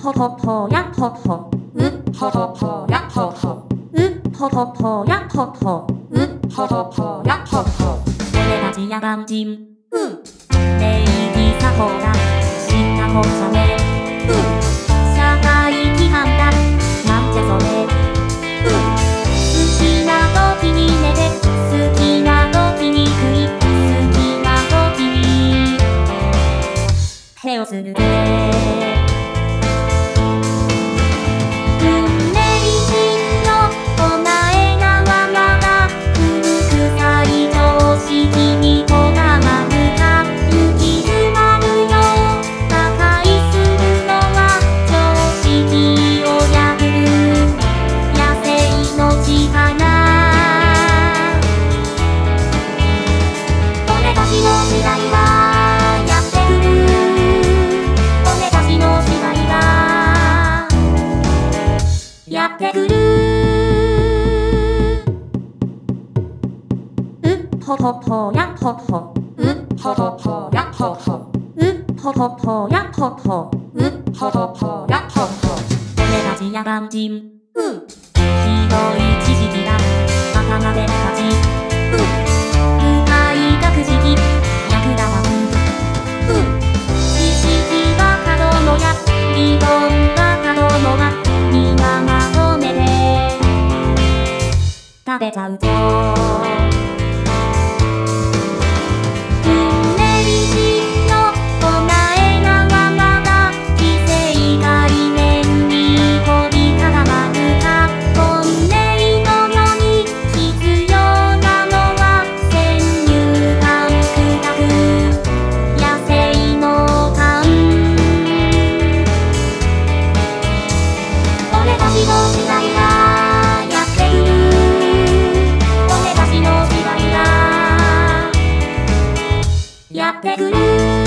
ほほほやほほ。うほほほやほほ。うほほほやほほ。うほほほやほほ。俺たち野蛮人。う礼儀作法だ。知った方さね。う社会規範だ。なんじゃそれ。う好きな時に寝て。好きな時に食い。好きな時に。手をするね。ほほほやほほ。うほほほやほほ。うほほほやほほ。うほほほやほほ。俺たち野蛮人うひどい知識だ。頭で勝ち。べちゃうぞやってくる。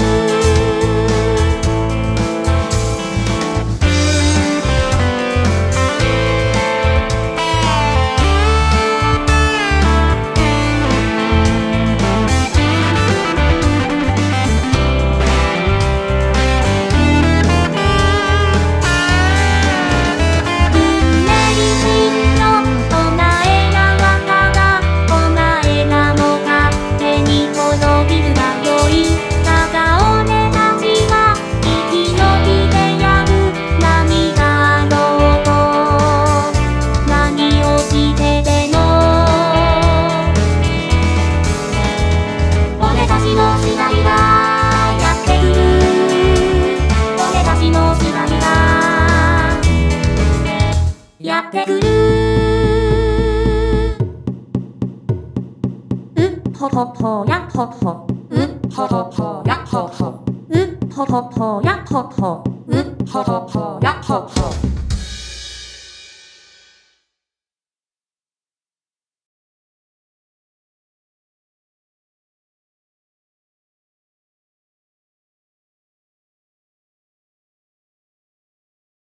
うほほほやほほうほほほやほほうほほほやほほうほほほやほほ